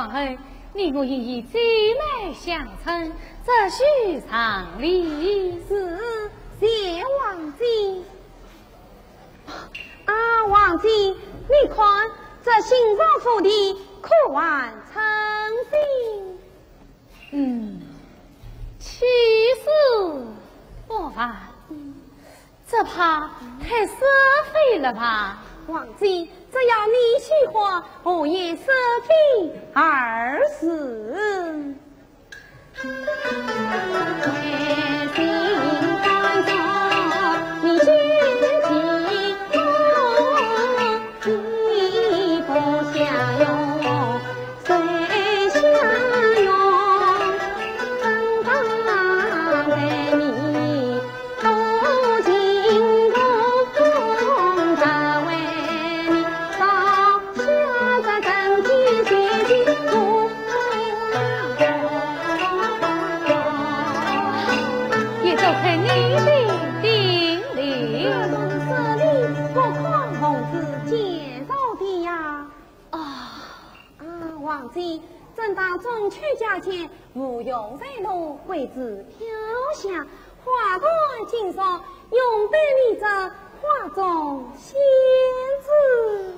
为王后，你我已以姐妹相称，则须常礼。正当中秋佳节，芙蓉在路，桂子飘香，花冠锦上，永被你这画中仙子。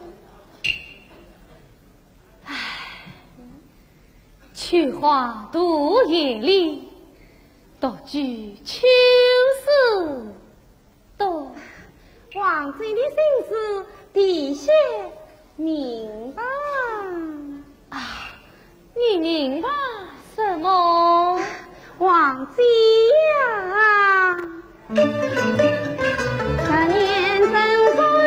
唉，秋花独眼里，独具秋思多。王子的心思，底下明白。啊，你明白什么？王姬呀，三年正三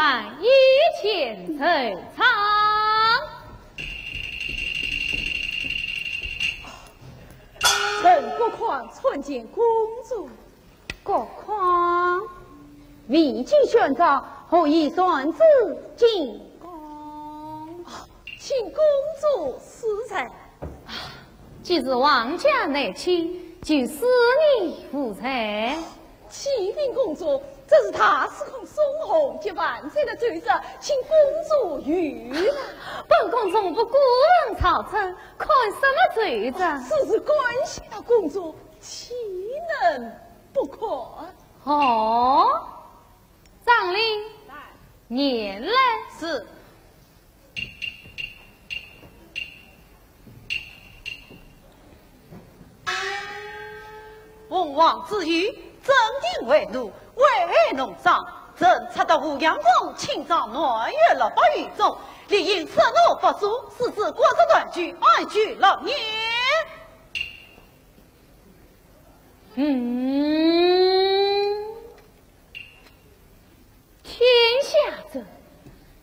钱一番，一钱走长。人国况参见公主，国况未经选召，何以算子进宫？请公主施财。既是王家内亲，就死你无才。启禀公主，这是他司空孙弘及万岁的罪责，请公主允。本宫从不过问朝臣，看什么罪责？此事关心到公主，岂能不可？哦，长令，念来是。文王之余，正定为奴，为农商，正出得武阳宫，清早暖月落八雨中，理应此怒不足，使之国之断句，安居乐业。嗯，天下者，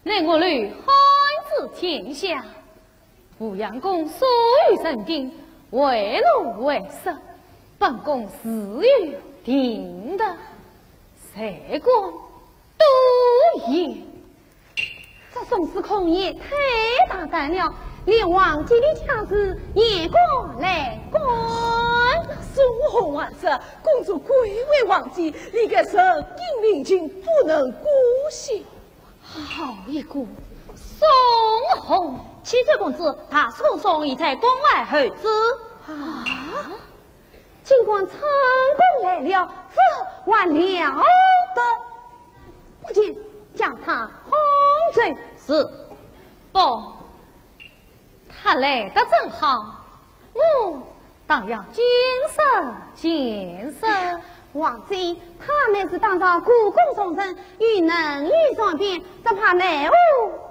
乃我吕汉子天下，武阳宫所有神兵，为奴为色。本宫自有定的，谁光都言，这宋司空也太大胆了，连王姬的家事也过来管。宋红万岁，公主贵为王姬，你个神英明君不能姑息。好一个宋红，七岁公子，他宋宋已在宫外候旨。啊！尽管成功来了，这还了得！不仅将他轰走。是，不，他来的正好，我当要谨慎谨慎。王妃，他乃是当朝国公重臣，与能力双边，只怕奈何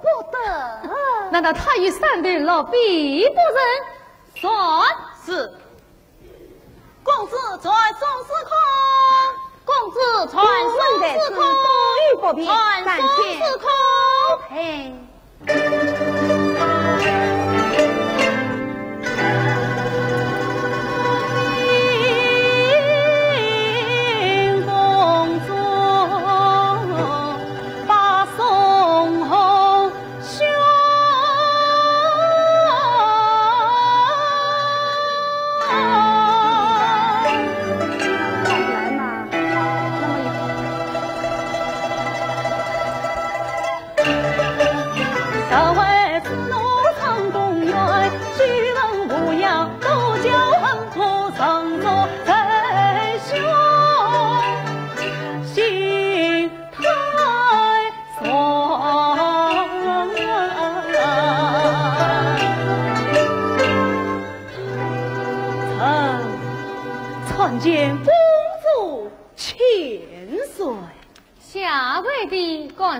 不得。难道他与三对老婢不成？算是。公子传宋司空，公子传宋司空，传宋司空。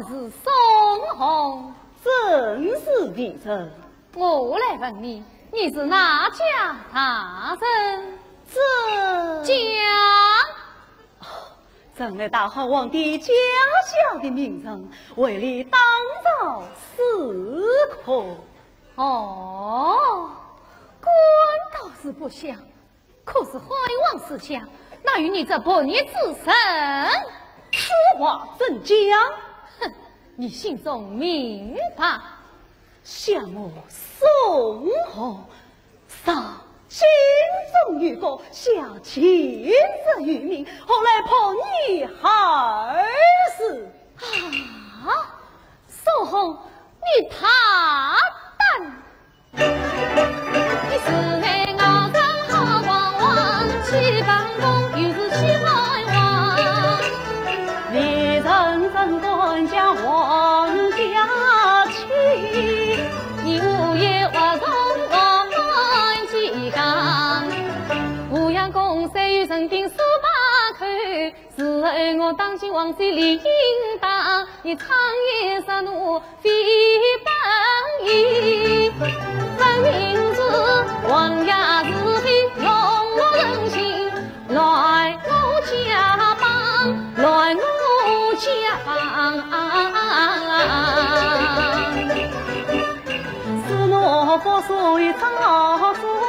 是宋红，正是的正我来问你，你是哪家大人？这家，朕乃大汉皇帝家下的名臣，为你当朝司空。哦，官倒是不小，可是怀王思想，哪有你这不逆之身？此话怎讲？你心中明白。向我宋红，上心中有个下亲之于民，后来破你孩事啊！宋红，你太胆！你是言话从我几讲，武阳公虽有神兵数百口，是儿我当今王妃理应当。你苍颜色怒非本意，一张好夫。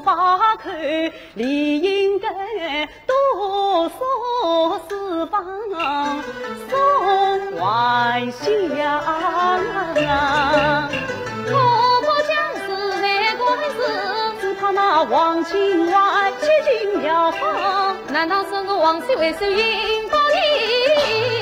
把口理应该多说四方送外乡啊。我不将死在官司，只怕那王亲外接近了房。难道是我王妃为谁引报你？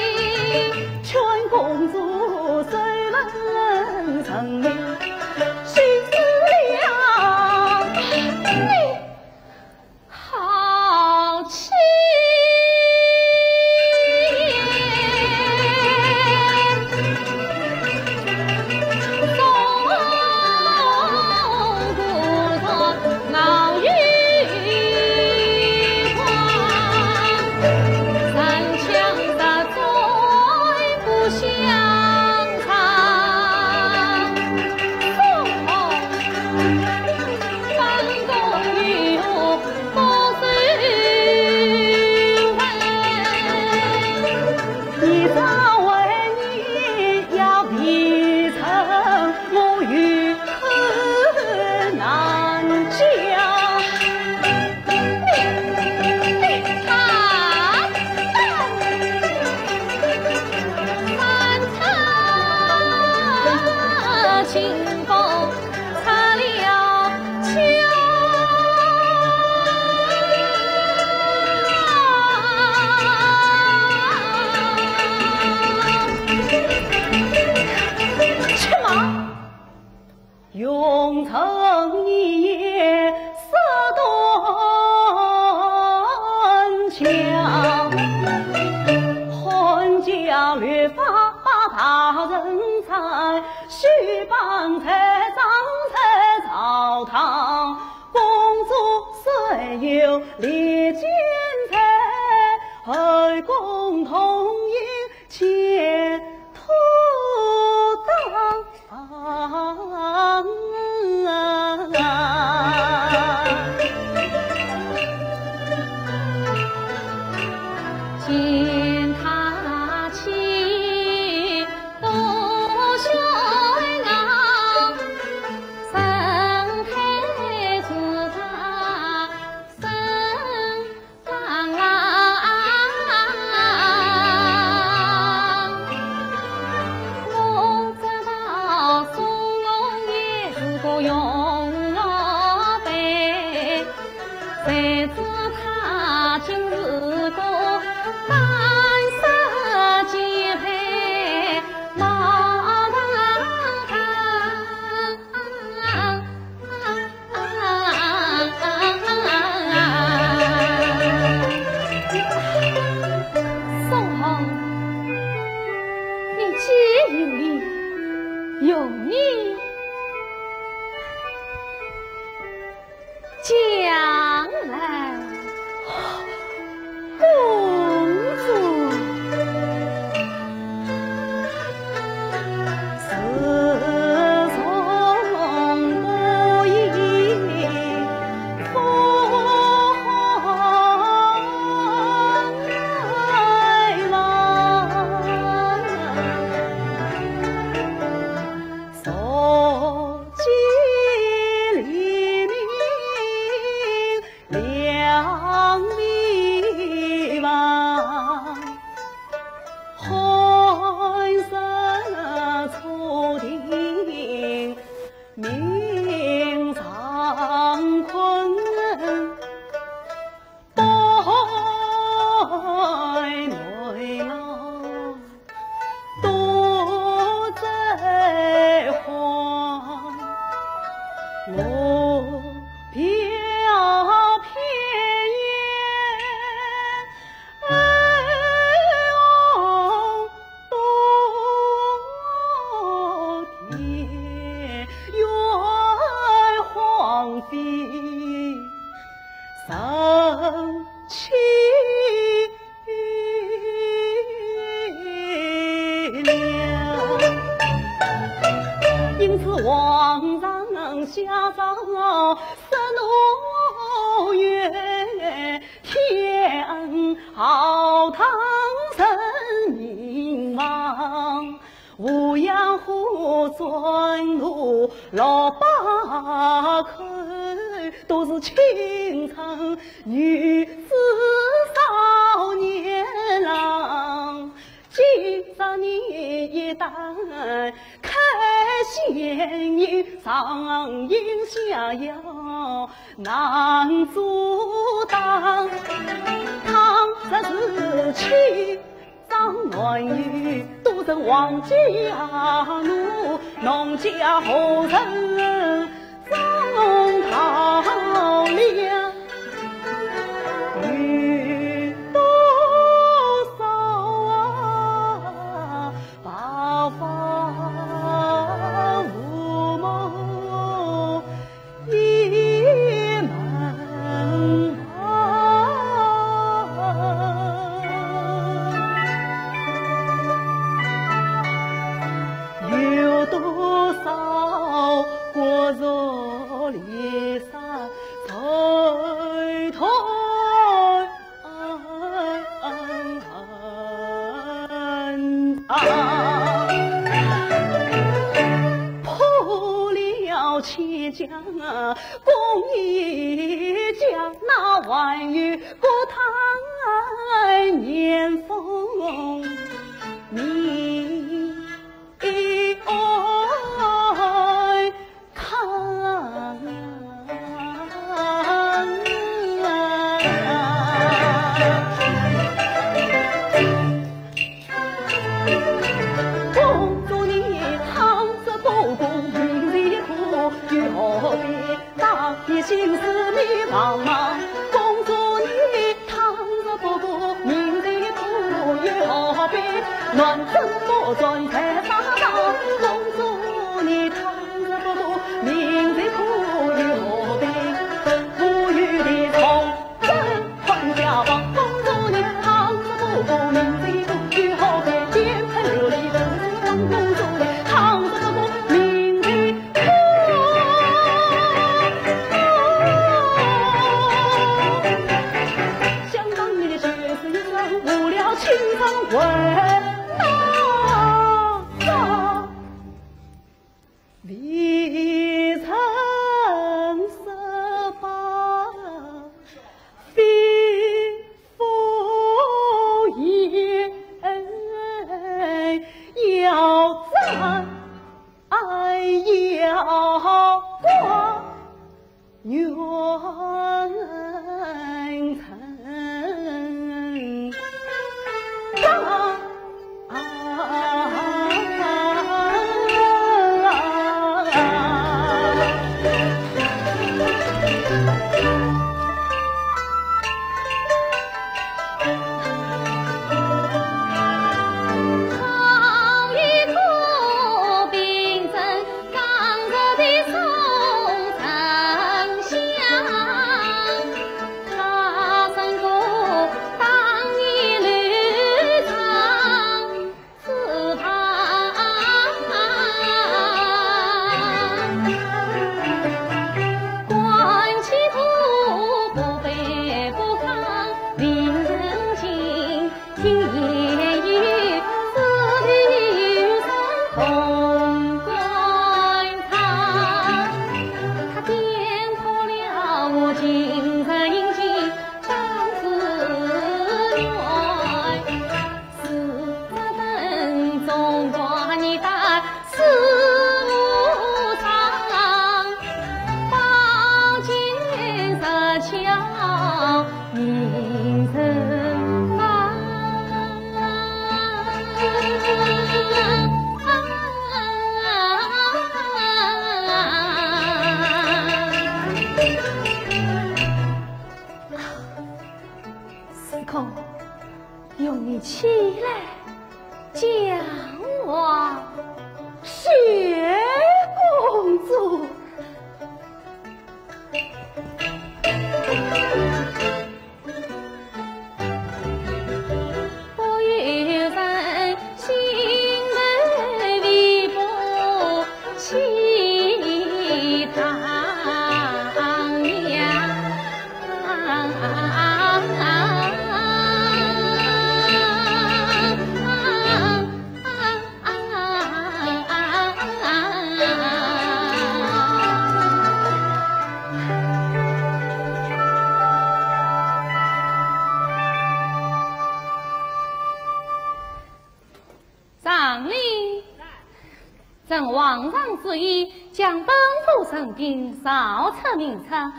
名册，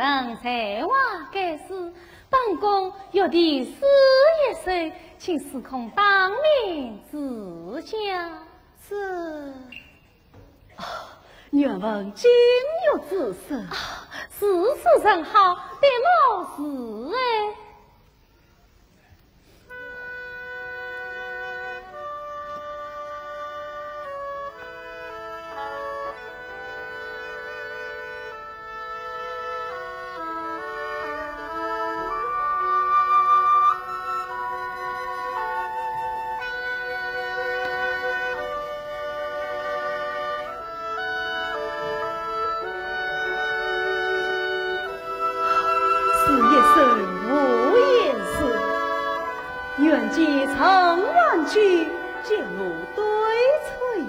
人才华盖世，本宫要题诗一首，请司空当面指教。是，愿闻金玉之事。事事甚好，但貌似哎。远寄层万去，渐入堆翠里。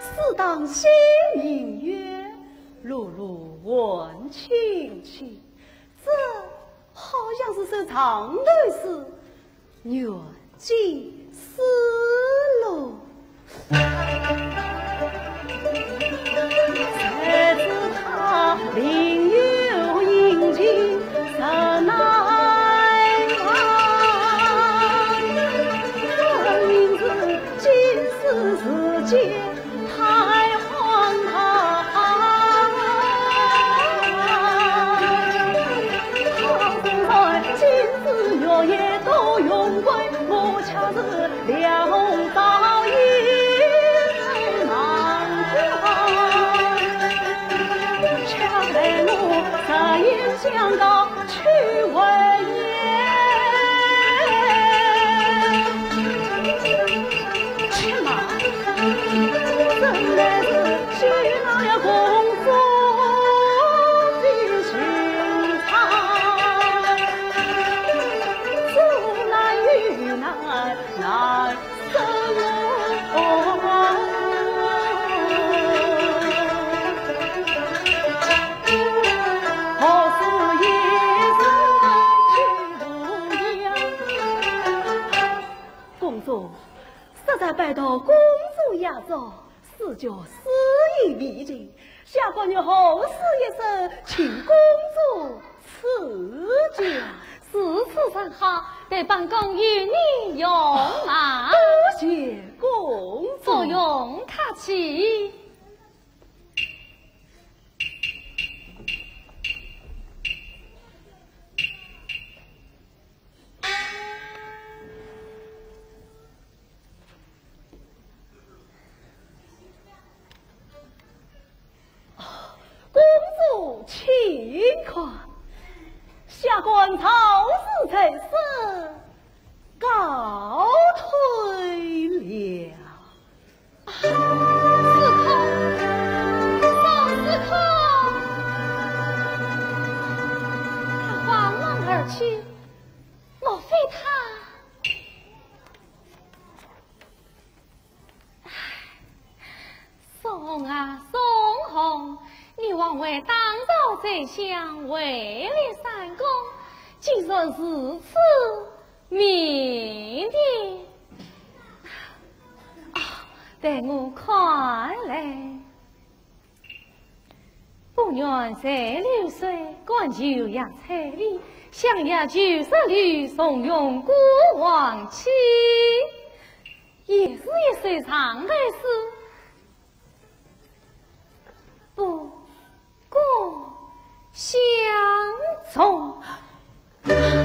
似当新明月，路路问青气。这好像是首长段诗，远寄丝路，才知他离。拜托公主雅座施主施意已尽下官若何事一事请公主赐教如此甚好待本宫与你容纳多谢公主不用客气你看，下官早日在是，告退了。他去，莫非他？宋啊，宋红。你枉为当朝宰相位列三公竟然如此命令啊待我看来。不愿十流水赶求杨彩礼想约九十里从容过往去也是一首长头诗不过相从。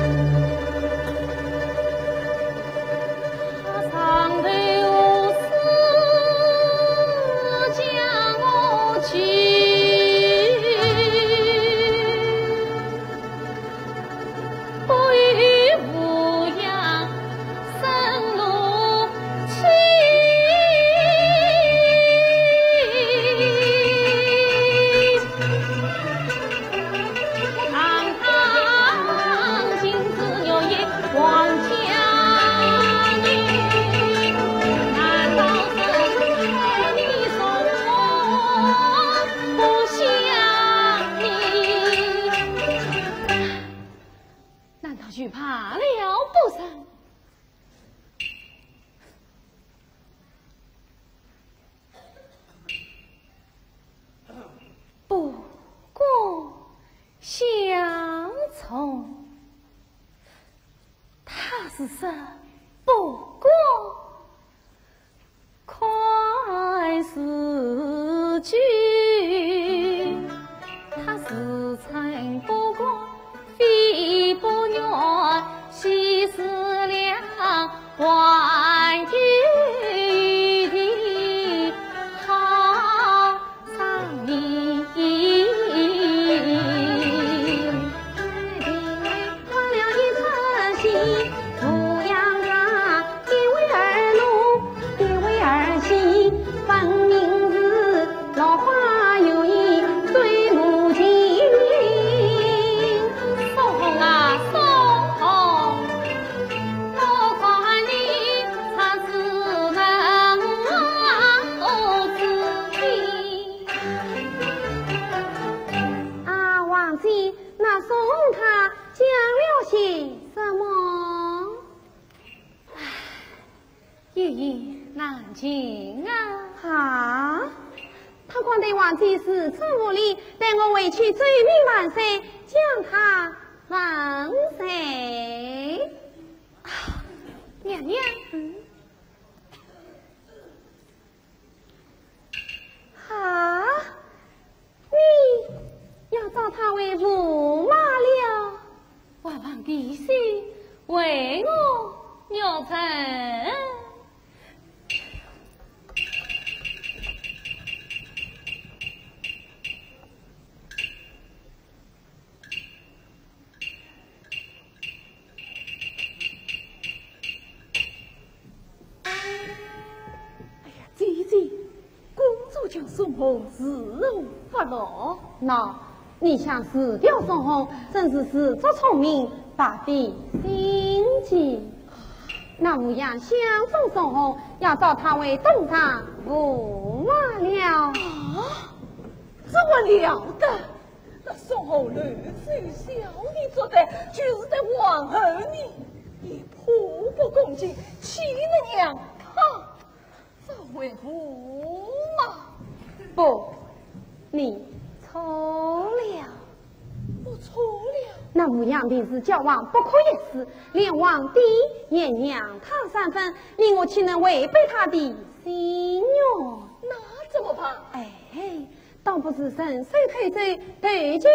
是什不那你想死掉宋红，真是自作聪明，大地心机。那模样相中宋红，要找他为东厂驸马了。啊，怎么了得？那宋后屡次小你做的，就是在往后你，以仆不恭敬，欺了娘他，作为驸马，不，你错了。我错了。那模样便是教王不可一世，连皇帝也让他三分，你我岂能违背他的心愿？那怎么办？哎，倒不是神水推舟，对君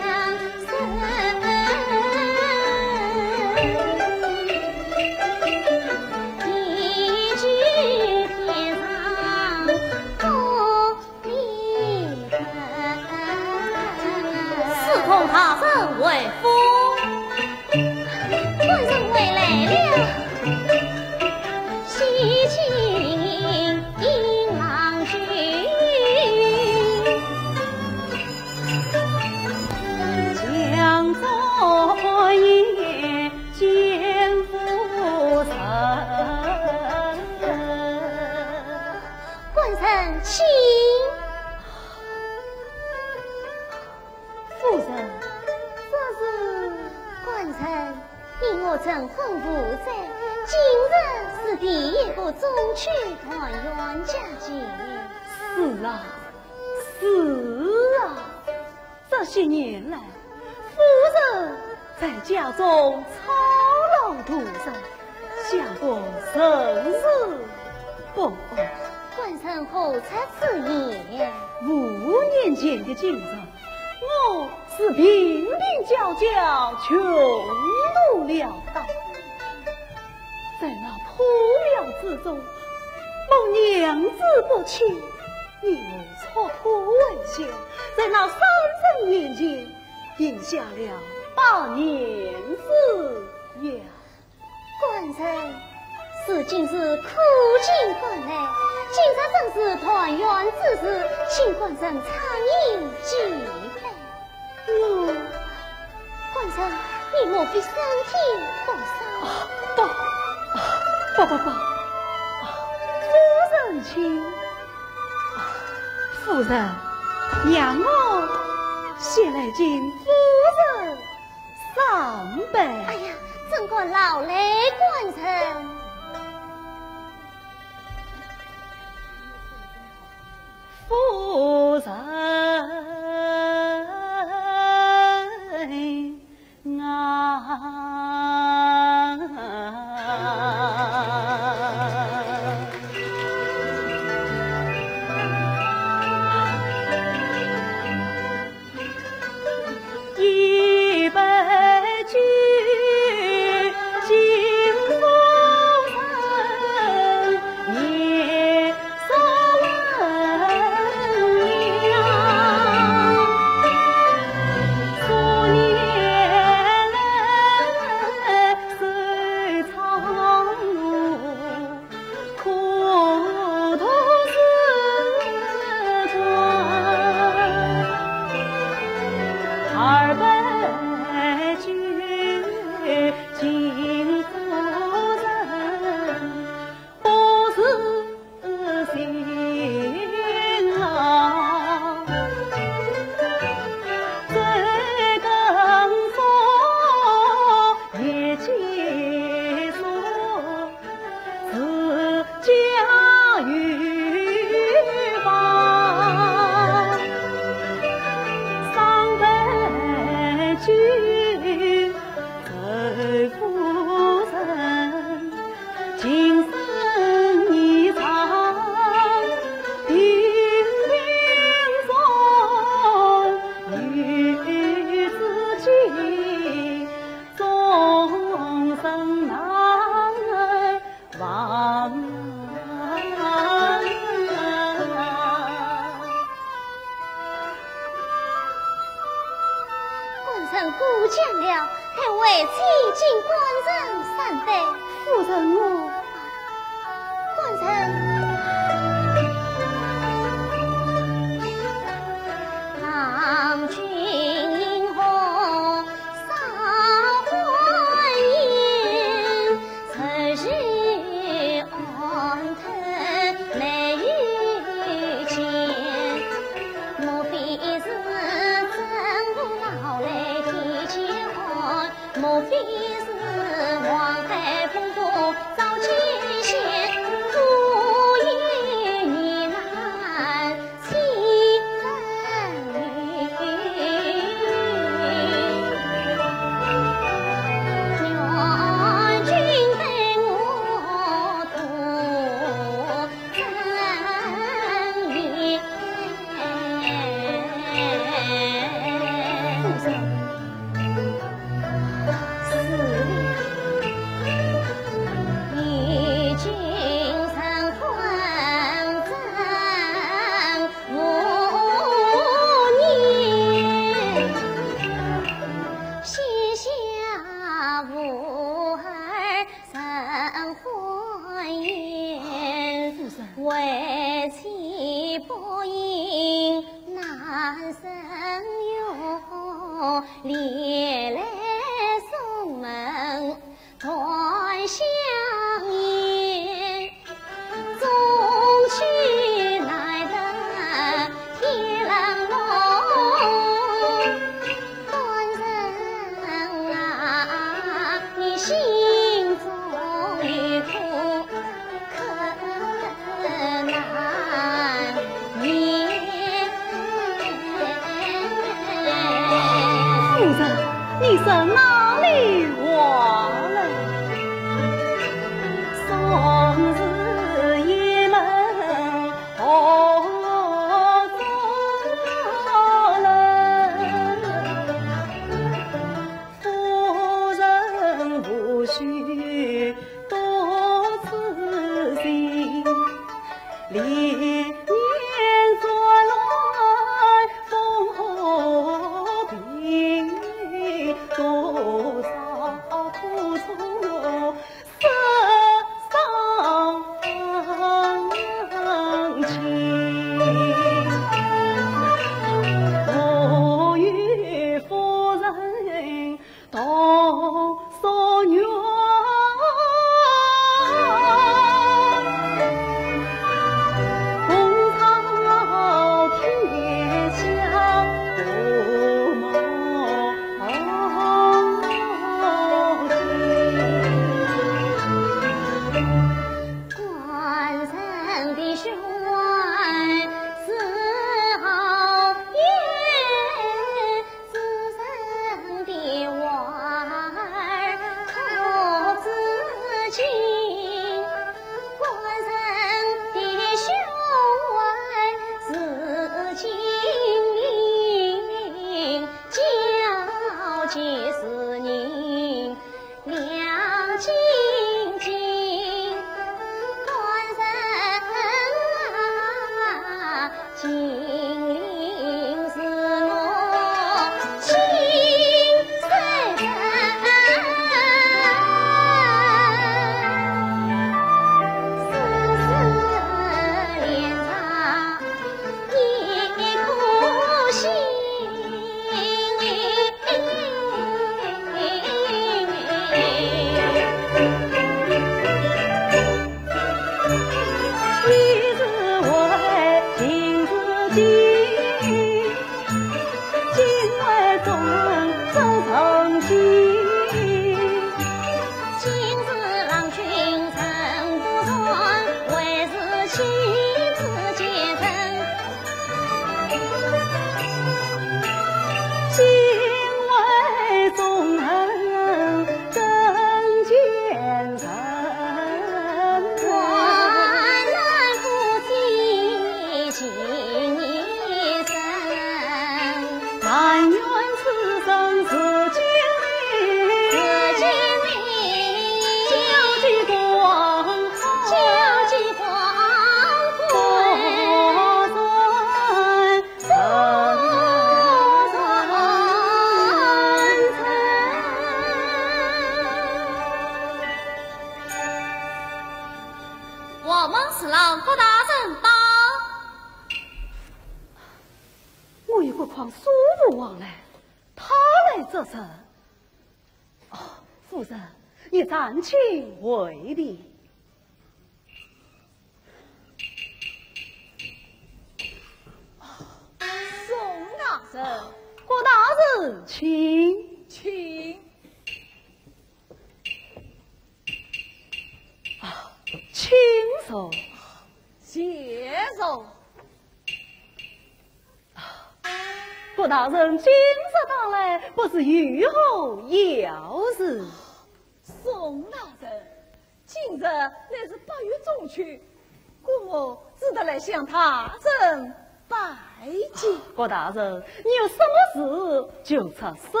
大人，你有什么事就出说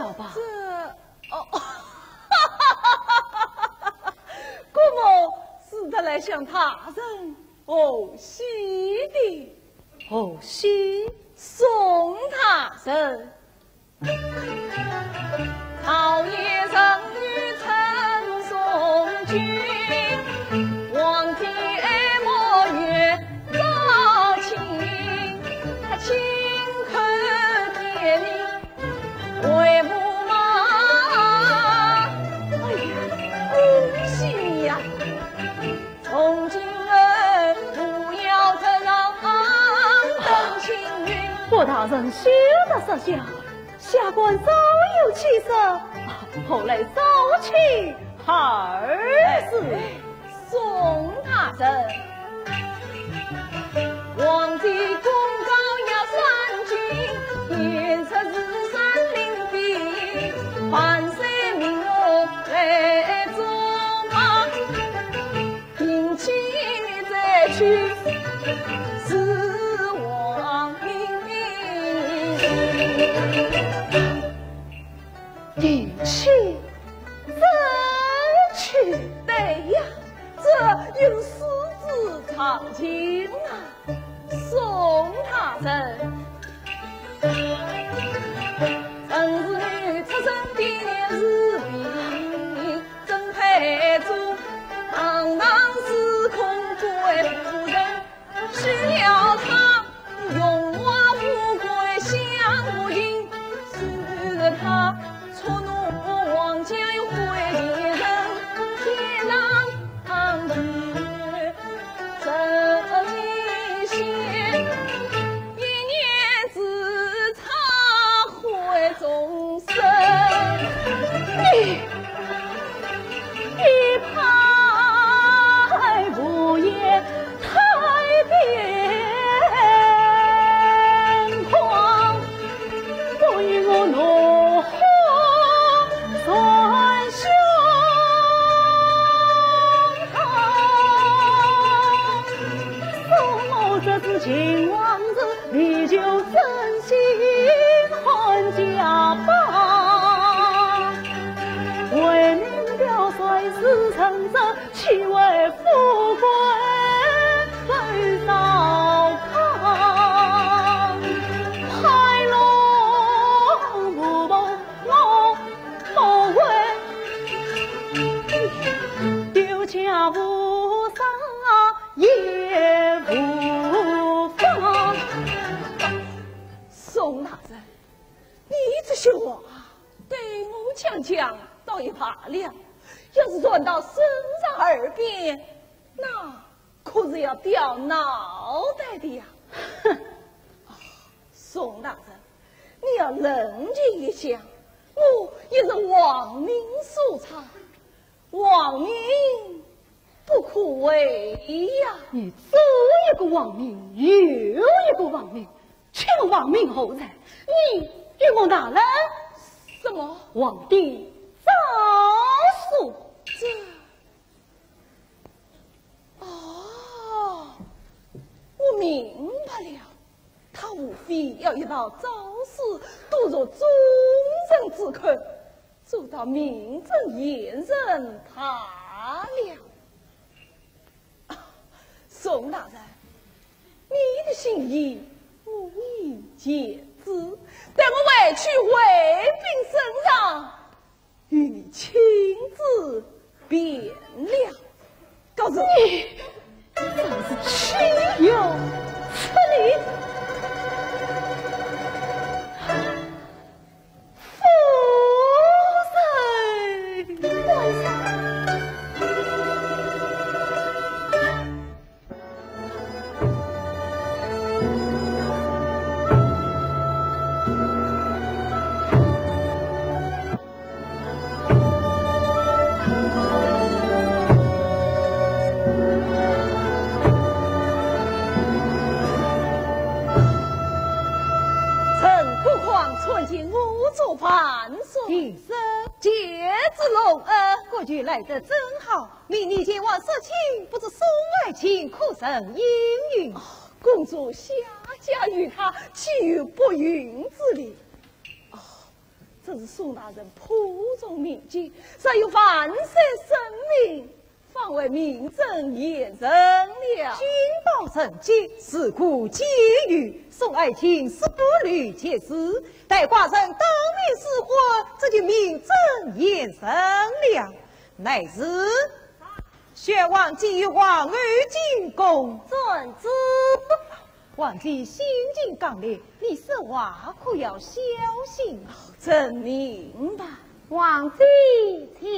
了吧。不云之理哦这是宋大人普通民警善有万岁圣命方为名正言顺了。君报成绩事故皆与宋爱卿是不虑皆死待寡人当面死活这就名正言顺了。乃是宣王即与皇进宫传旨皇帝心静刚烈，你说话可要小心。真明白，皇帝请。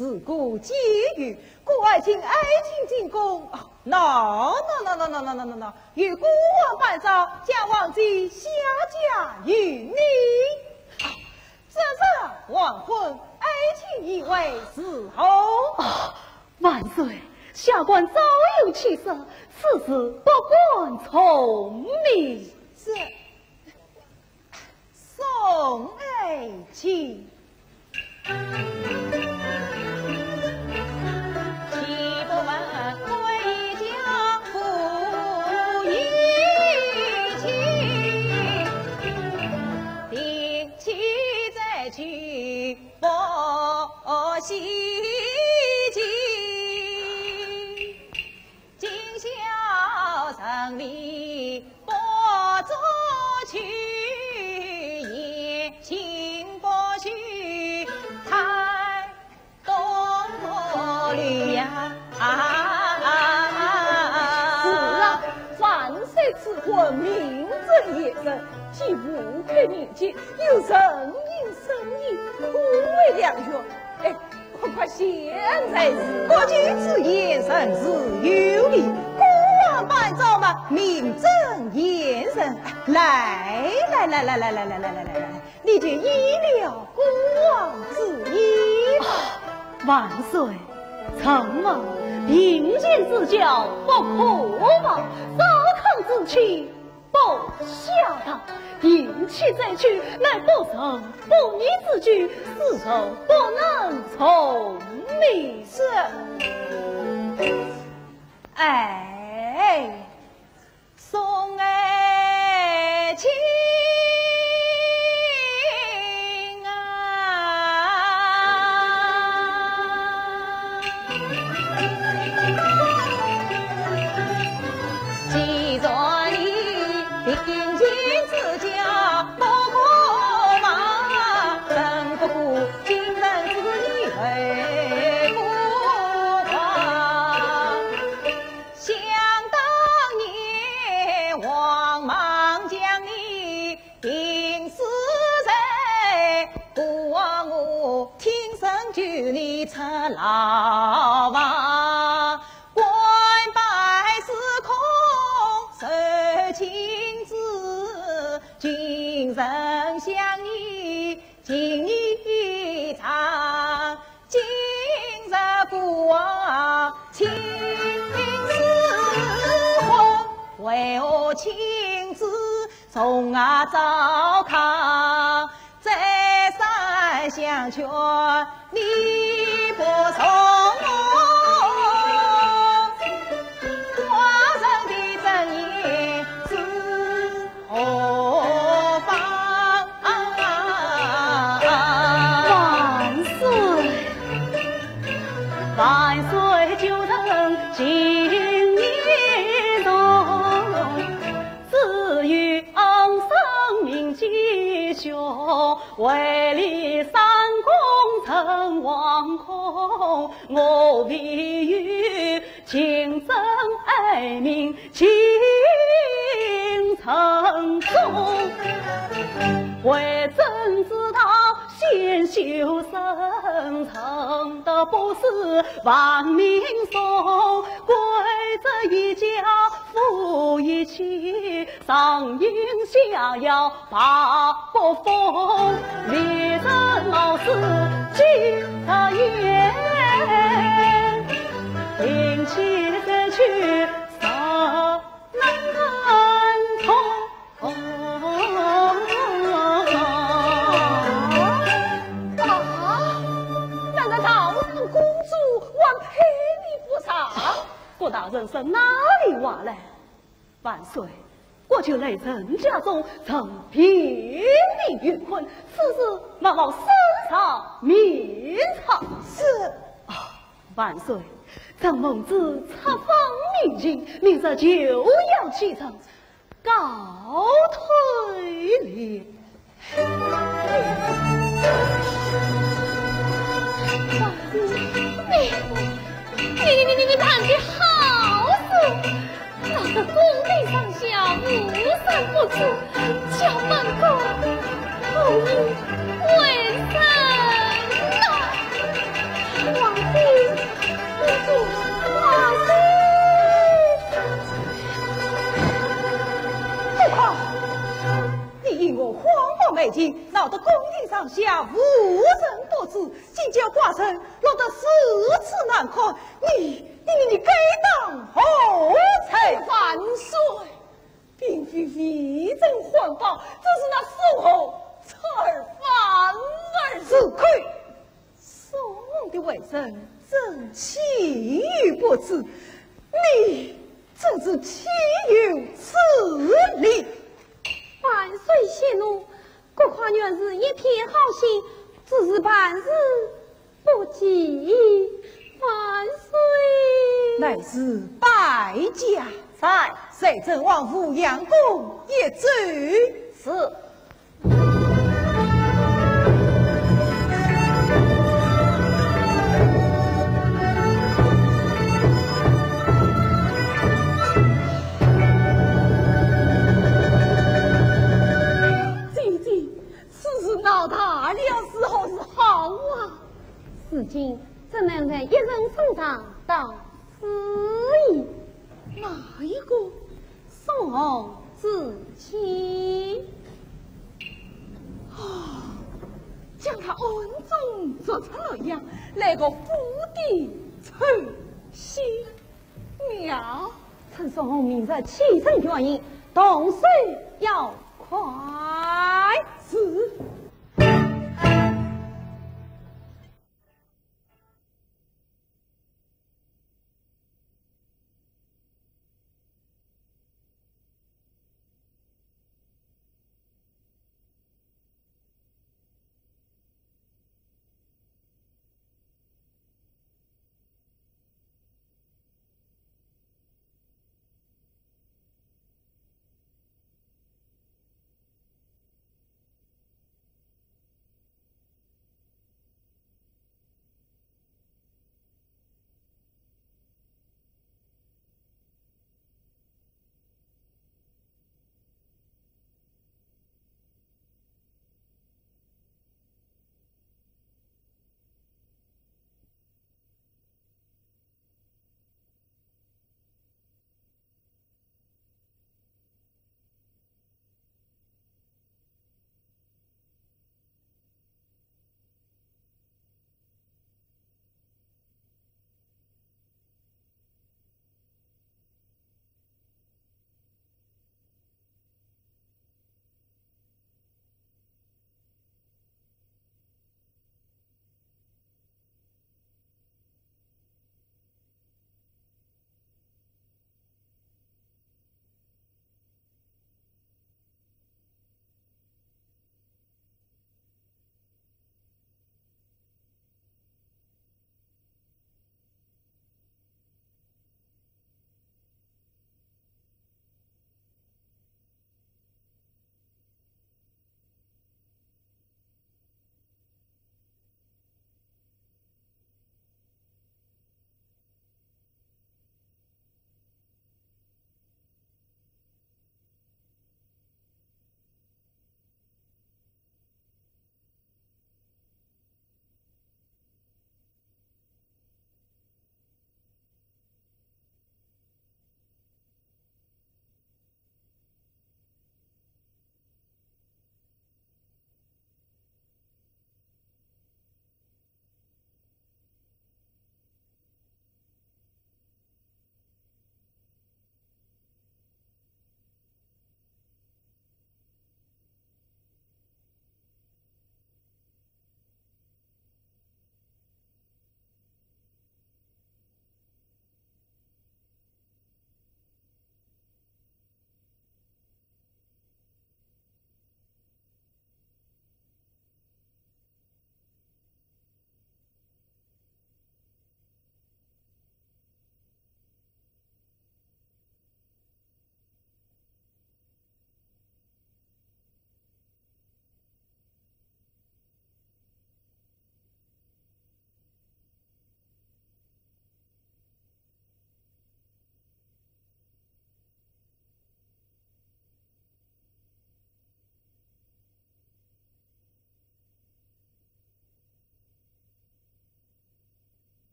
经，事故皆有，故爱卿爱卿进宫。那那那那那那那那那，与孤王拜召，将王妃下嫁于你。这日黄昏，爱卿以为是后。万岁。下官早有起色，此事不管从命。是宋爱卿。去我西，今宵城里不走去。此魂名震野人，既无愧宁静，又人生意，可为良药。哎，何况现在是国君之言，甚是有理。国王办照嘛，名正言顺。来来来来来来来来来来来，你就依了国王之意吧。万岁，臣儿并肩之交，不可忘，早抗之气。不孝道，迎娶再去乃不成不义之举自首不能从命死哎送爱妻从啊糟糠再三相劝你不从中，万里山空成惶恐。我为与情深爱明，情成忠，为真知道先修身，成的不是万民颂。贵这一家富一妻，上应下要把国风，立正老师敬他言，定期再去上南通。那个道人公主还陪你不成？郭大人是哪里话来？万岁，我就来人家中曾平民云困，此事莫冒身上面场。是啊，万岁，张孟子册封明君，明日就要启程，告退你你你你你办的好事，那个宫里上下无三不知，叫门口后羿为甚呐？皇帝，公主，因我荒漠美景，闹得宫廷上下无人不知，今叫寡臣落得如此难看，你你你该当何才？万岁，并非为朕环保，只是那守候才反而自亏。宋的为人真气于不知，你真是岂有此理！万岁息怒，国夸原是一片好心，只是办事不济。万岁，乃是败家财，谁曾王府杨公一罪是。如今只能在一人身上当司仪？哪一个？宋子期。啊，将他恩重做成了样，来个釜底抽薪。妙，陈松红明日启程调营，动手要快。是。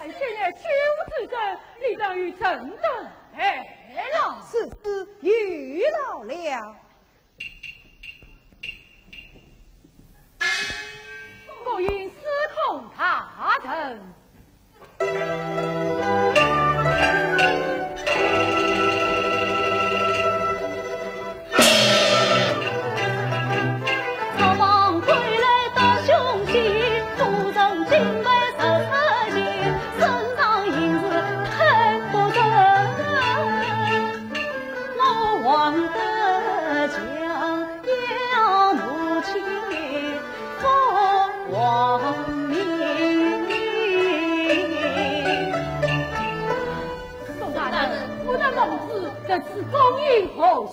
今日秋之正，你等于正等来了，此事遇到了。我因司空他等。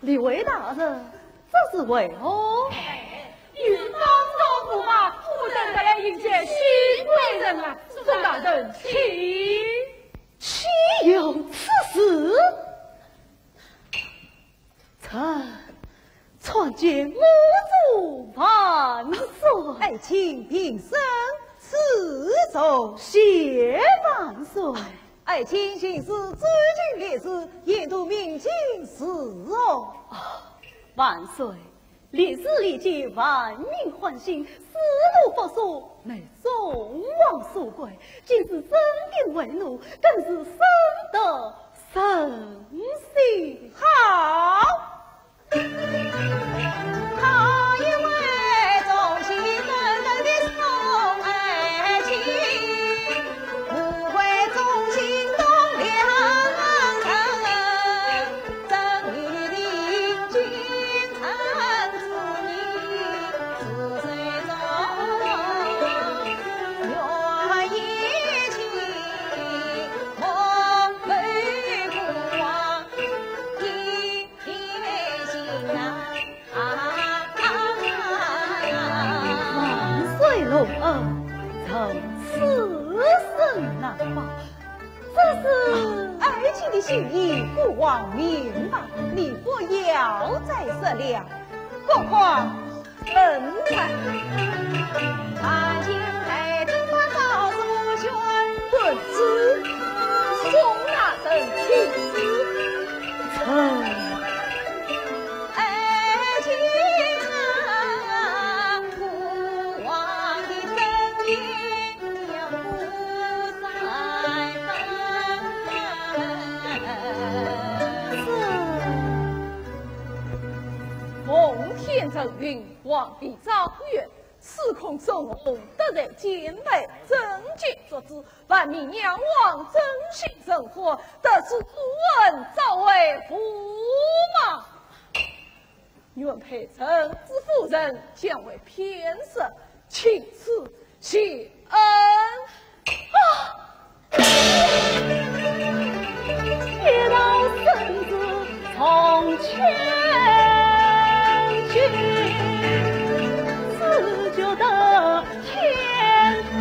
李卫大人，这是为何？与方丈驸马夫人来迎接新贵人啊！宋大人，请。岂有此事？臣参见母祖万岁，爱卿平生赐寿，谢万岁。爱卿行事尊敬烈士，沿途明镜是哦。万岁，烈士历尽，万民欢心，死路复苏，乃众望所归。今日真定为奴，更是深得神心。好，好 再设了。何况为证据所致，万民仰望真心人和，得此朱恩作为驸马。愿配臣之夫人见为偏色，钦赐谢恩。啊！一道身子从前去，自觉得。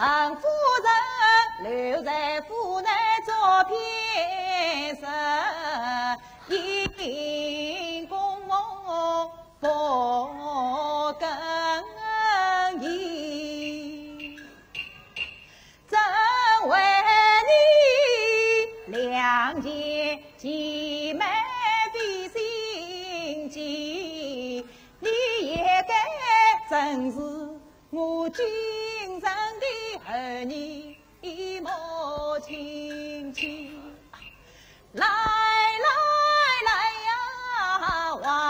陈夫人留在府内做偏室，殷公王不更意。怎为你两件姐妹比心机？你也该正视我今晨。来来来呀。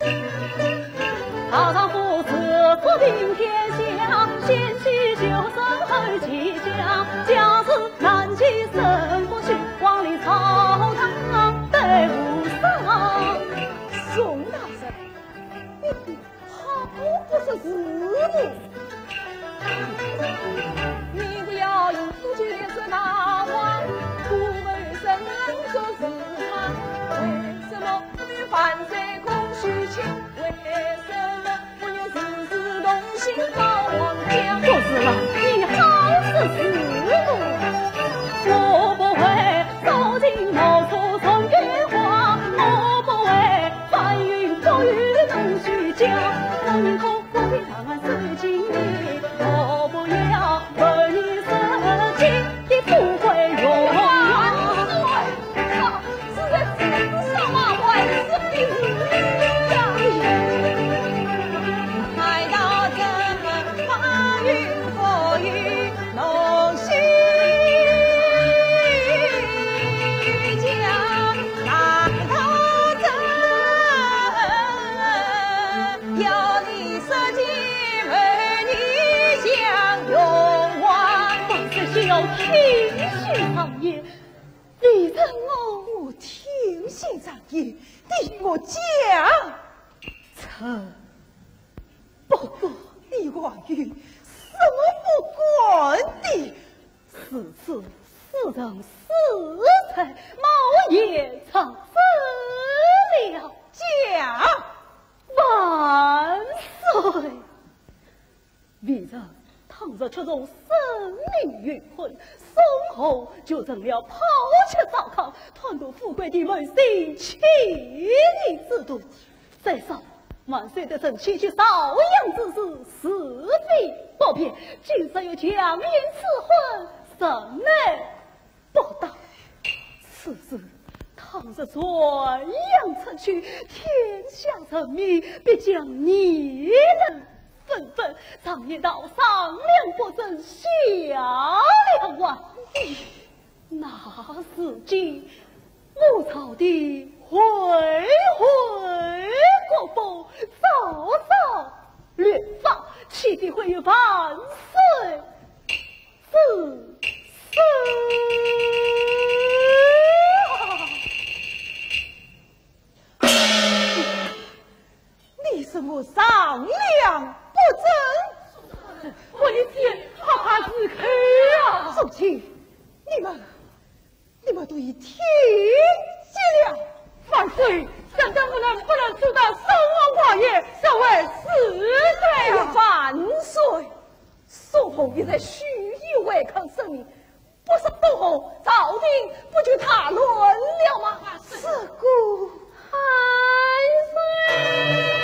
大丈夫自坐定天下，贤妻就生后吉祥。家子难继生不许，万里草堂得无上。宋大人，你好不是自母，你不要用夫妻脸色骂我，不问生说是他，为什么女犯罪？不能时时动心保皇家？不是了，你好是自母，我讲。臣不过你王爷什么不管的，此次私此人死才毛爷曾死了驾万岁！为人倘若却中生命云魂，孙后就成了抛弃糟糠、贪图富贵的门生欺逆之徒。再说万岁的臣妻去少阳之事，是非不偏，今日又强命赐婚，神难不当。此事倘若传扬出去，天下人民必将议论纷纷，常言道：上梁不正下梁歪。那时今我朝的恢恢国风，早早略放，岂必会有万岁之事？你是我上梁不正，我的天，哈哈自开呀！父亲，你们你们都已听见了。万岁，想当不能不能做到生王寡业，身为死罪啊！万岁，宋红也在蓄意违抗圣命，不是不红，朝廷不就他乱了吗？是故万自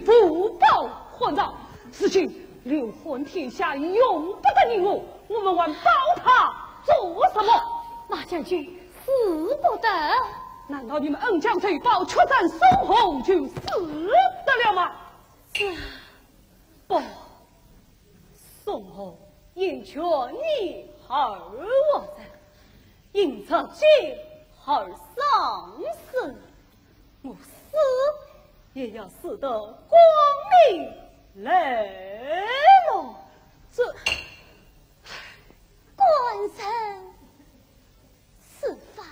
不报还账事情刘欢天下用不得你我我们还保他做什么？马将军死不得。难道你们恩将仇报出战宋红就死得了吗是不宋红迎娶你而我在因此今儿丧死我死也要死得光明磊落。这官人，此番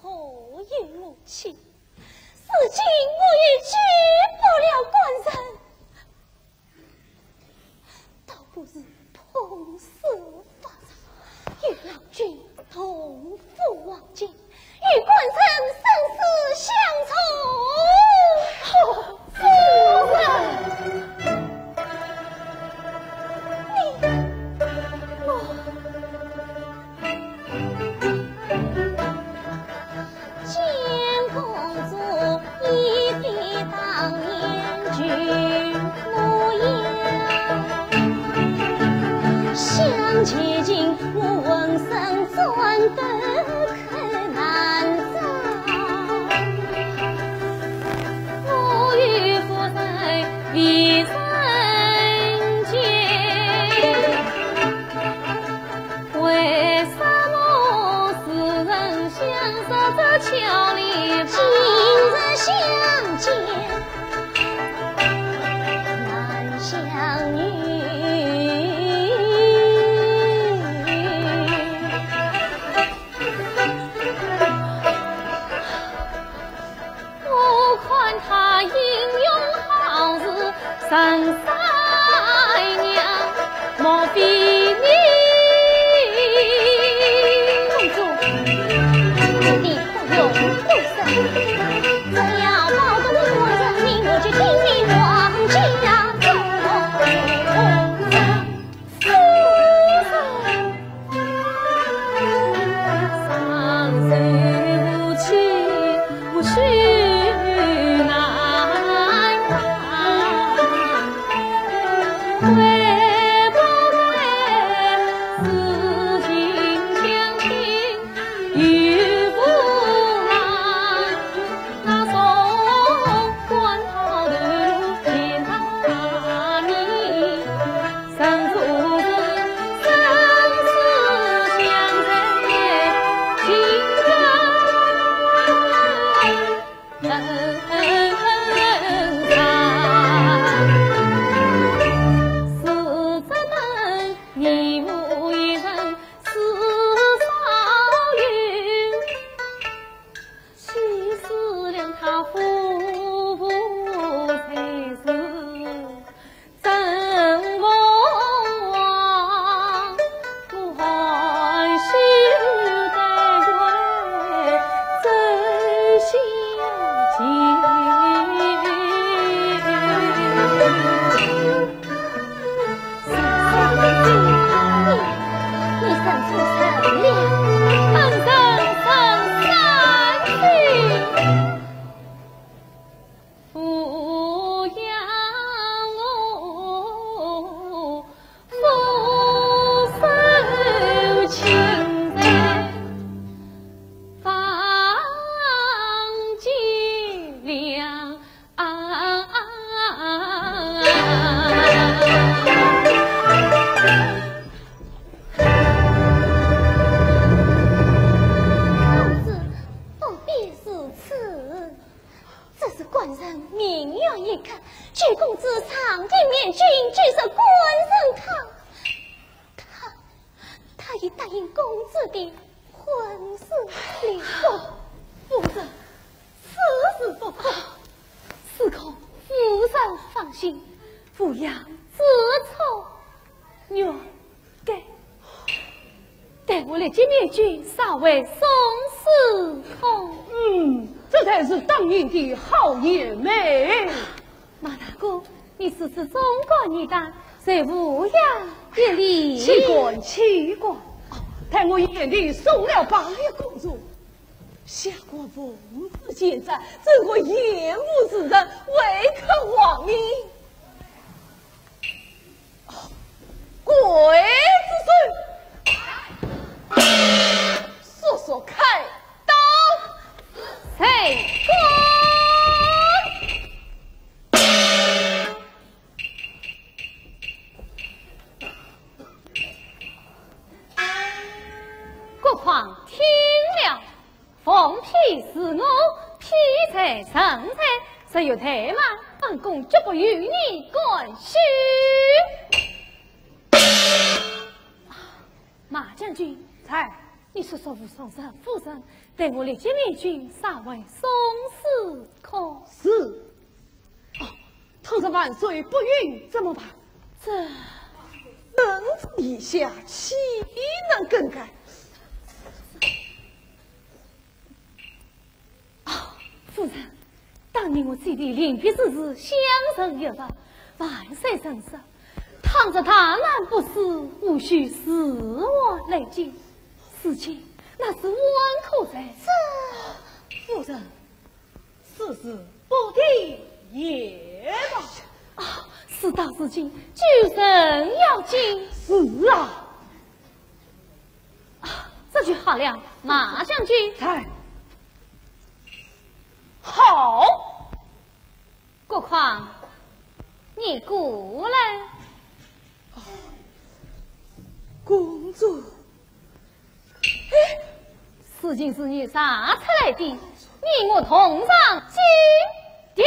何以入去？如今我也解不了官人。倒不如通死法，与老君同赴黄情。与官人生死相从夫人你当向前进我闻声转头あ。看，巨公子长帝面君，举手官人堂，他他已答应公子的婚事礼物，夫人，此事不可，此刻夫人放心，抚养自筹，女儿给。待我来见面君，稍微松思后。嗯，这才是当年的好爷们。马大哥，你此次忠告你的，谁无恙也理。奇怪，奇怪，待我眼里送了八月公主，下官奉旨现在，这个厌恶之人，未可亡命。鬼子孙。说说开刀，谁国况听了，奉批是我批才成才，谁有怠慢，本宫绝不与你干涉。马将军，在，你说说吴双生夫人，待我立即面君，尚未松思可是。哦，倘若万岁不允，怎么办？这人主以下，岂能更改？啊，夫人，当年我姐弟临别之时相认有道，万岁圣上。倘若他难不死，无需死我来见。事情那是万可在是，夫人，此事不提也罢。啊，事到如今，救人要紧。是啊。啊，这就好了。马将军，在。好。国况，你过来。公主，哎，事情是你杀出来的，你我同上金殿。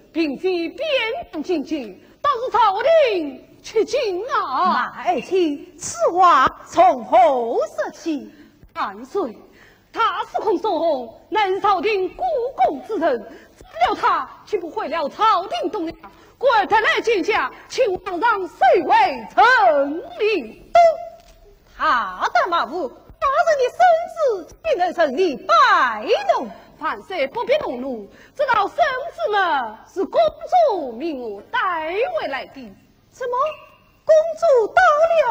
并非边疆紧急，倒是朝廷吃惊啊！马爱卿，此话从何说起？万岁，他司空宋弘乃是朝廷孤公之人，只了他，岂不毁了朝廷栋梁？国太来见驾，请皇上谁为臣立都？他的马虎，大人的孙子岂能成立百农。凡岁不必动怒，这道圣旨嘛是公主命我带回来的。什么？公主到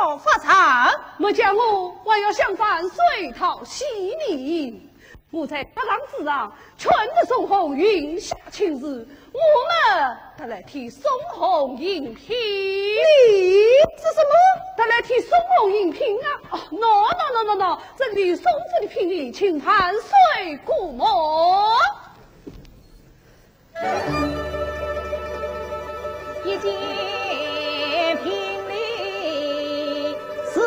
了法场，莫叫我还要向范岁讨喜礼。我在大堂之上，全部送红云下请旨，我们他来替送红迎聘。你是什么？他来替送红迎聘啊！哦，no no no no no，这里送子的聘礼，请判岁过目。一见聘礼是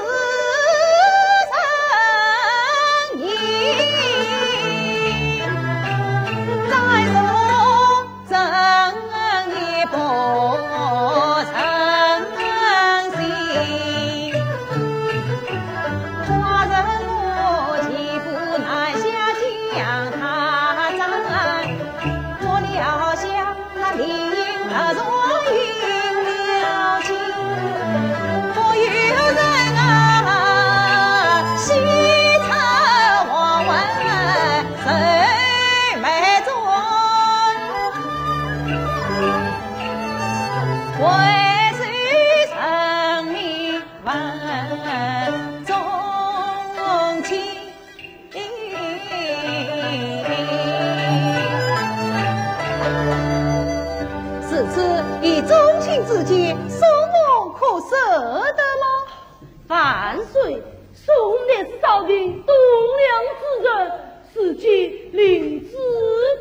领旨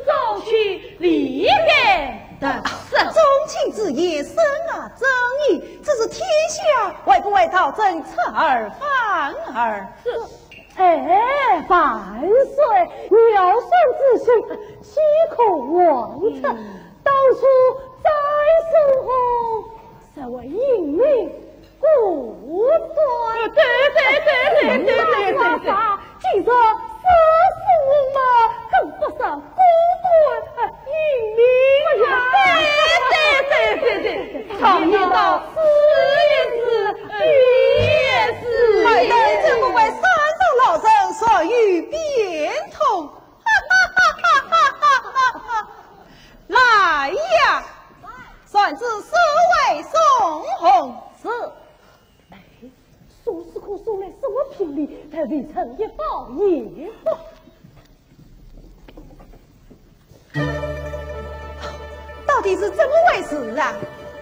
早去立变的事。忠亲之言，深啊正义，这是天下为不为讨政策而反而。哎，万岁！尧舜之心，岂可妄测？当初再送红，是为英明故尊。对对对对对对对对。今日不是我，不！对对对对对，此彼，山老善于变通。哈哈哈哈哈哈哈哈！来呀，算子所谓宋洪。哎，说是可送来什么聘礼？才未曾一报也报。到底是怎么回事啊？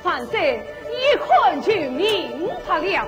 范岁一看就明白了。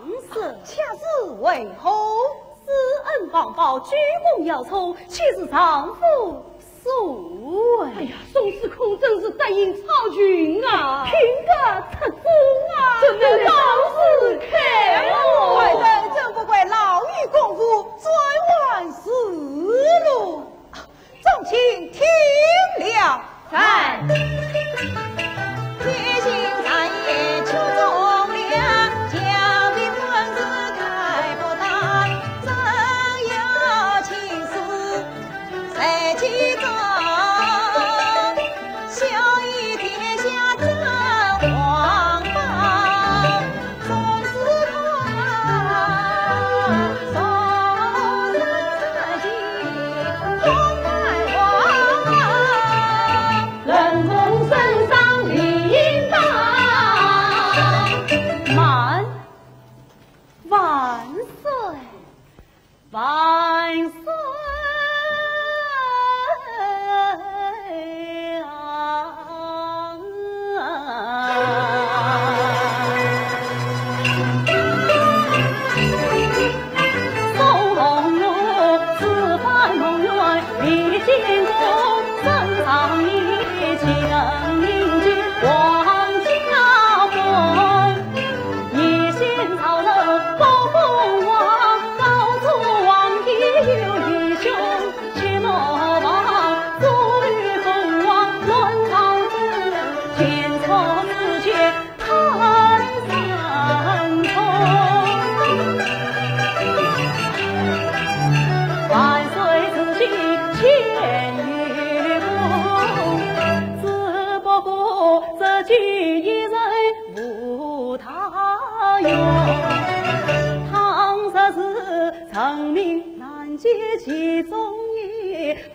当赦。恰是为何？施恩报报，鞠躬要酬，岂是丈夫所为？哎呀，宋司空真是得意超群啊，品格出众啊，真的老是开我。外人真不怪老于功夫，转万事路。众卿听了，在。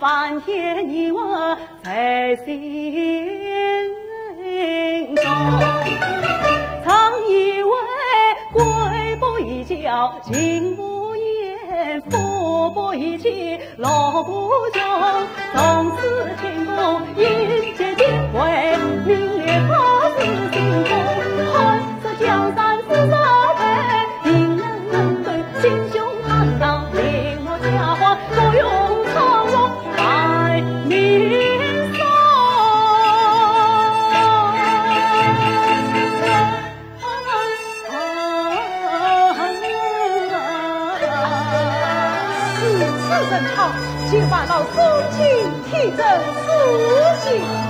翻天一问在心中，曾以为贵不以骄，贫不言，夫。我拨一起锣鼓响，从此天公迎接金贵，明月发好，请把老宗亲提正四喜，君礼何在？